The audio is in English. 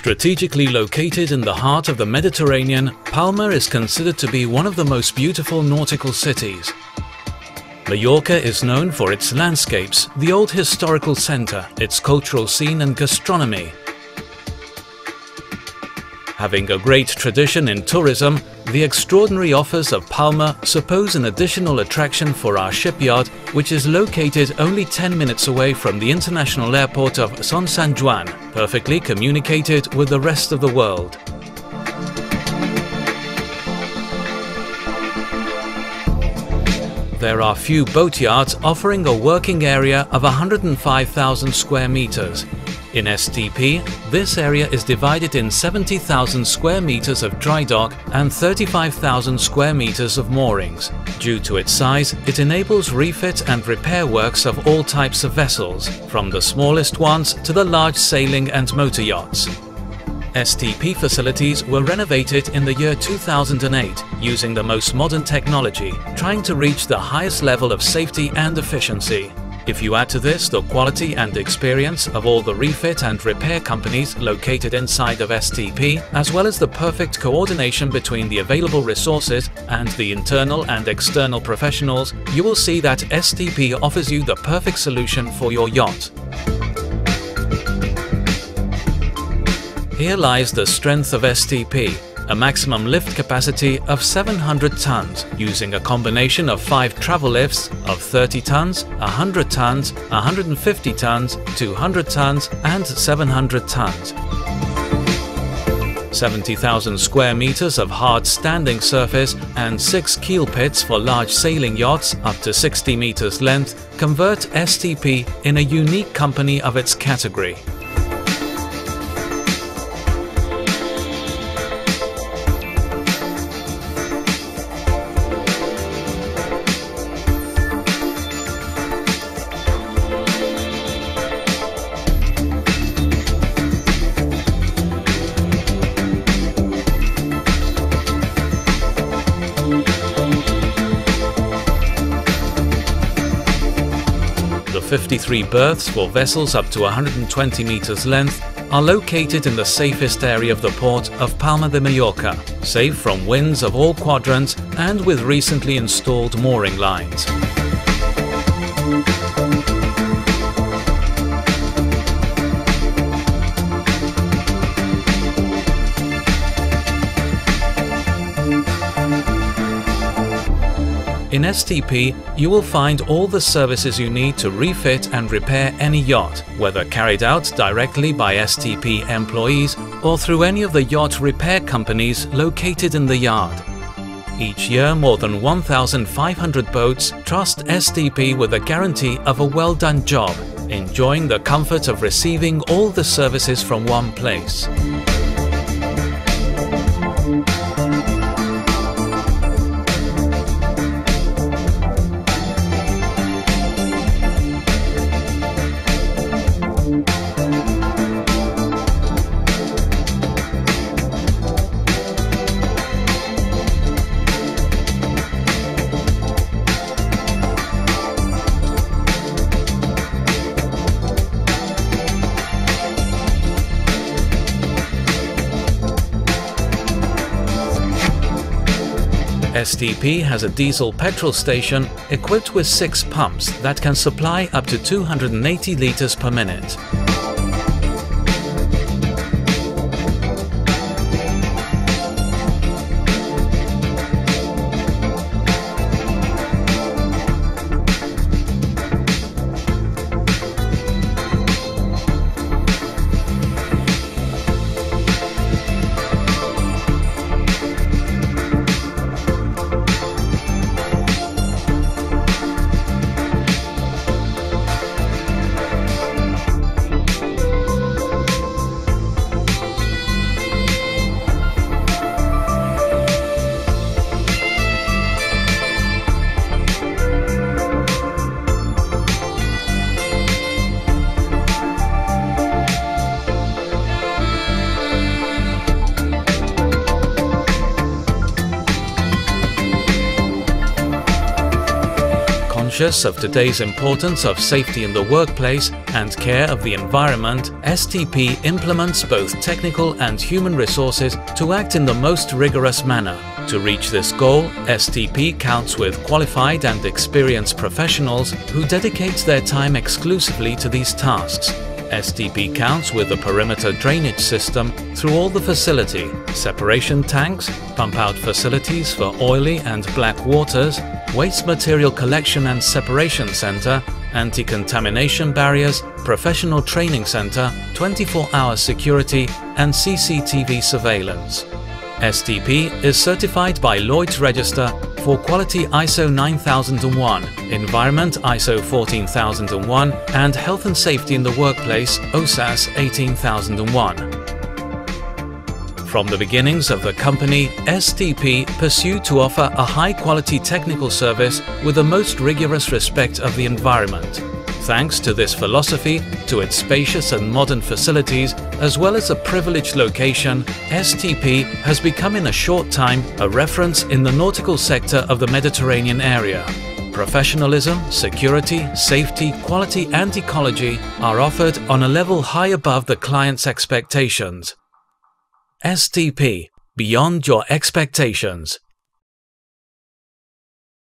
Strategically located in the heart of the Mediterranean, Palma is considered to be one of the most beautiful nautical cities. Mallorca is known for its landscapes, the old historical centre, its cultural scene and gastronomy. Having a great tradition in tourism, the extraordinary offers of Palma suppose an additional attraction for our shipyard, which is located only 10 minutes away from the international airport of Son San Juan, perfectly communicated with the rest of the world. There are few boatyards offering a working area of 105,000 square meters, in STP, this area is divided in 70,000 square meters of dry dock and 35,000 square meters of moorings. Due to its size, it enables refit and repair works of all types of vessels, from the smallest ones to the large sailing and motor yachts. STP facilities were renovated in the year 2008 using the most modern technology, trying to reach the highest level of safety and efficiency. If you add to this the quality and experience of all the refit and repair companies located inside of STP, as well as the perfect coordination between the available resources and the internal and external professionals, you will see that STP offers you the perfect solution for your yacht. Here lies the strength of STP, a maximum lift capacity of 700 tons using a combination of 5 travel lifts of 30 tons, 100 tons, 150 tons, 200 tons and 700 tons. 70,000 square meters of hard standing surface and 6 keel pits for large sailing yachts up to 60 meters length convert STP in a unique company of its category. 53 berths for vessels up to 120 meters length are located in the safest area of the port of Palma de Mallorca, safe from winds of all quadrants and with recently installed mooring lines. In STP, you will find all the services you need to refit and repair any yacht, whether carried out directly by STP employees or through any of the yacht repair companies located in the yard. Each year, more than 1,500 boats trust STP with a guarantee of a well-done job, enjoying the comfort of receiving all the services from one place. STP has a diesel petrol station equipped with six pumps that can supply up to 280 liters per minute. Conscious of today's importance of safety in the workplace and care of the environment, STP implements both technical and human resources to act in the most rigorous manner. To reach this goal, STP counts with qualified and experienced professionals who dedicate their time exclusively to these tasks. STP counts with a perimeter drainage system through all the facility, separation tanks, pump-out facilities for oily and black waters, waste material collection and separation center, anti-contamination barriers, professional training center, 24-hour security and CCTV surveillance. STP is certified by Lloyd's Register for Quality ISO 9001, Environment ISO 14001 and Health and Safety in the Workplace OHSAS 18001. From the beginnings of the company, STP pursued to offer a high-quality technical service with the most rigorous respect of the environment. Thanks to this philosophy, to its spacious and modern facilities, as well as a privileged location, STP has become in a short time a reference in the nautical sector of the Mediterranean area. Professionalism, security, safety, quality and ecology are offered on a level high above the client's expectations. STP – Beyond Your Expectations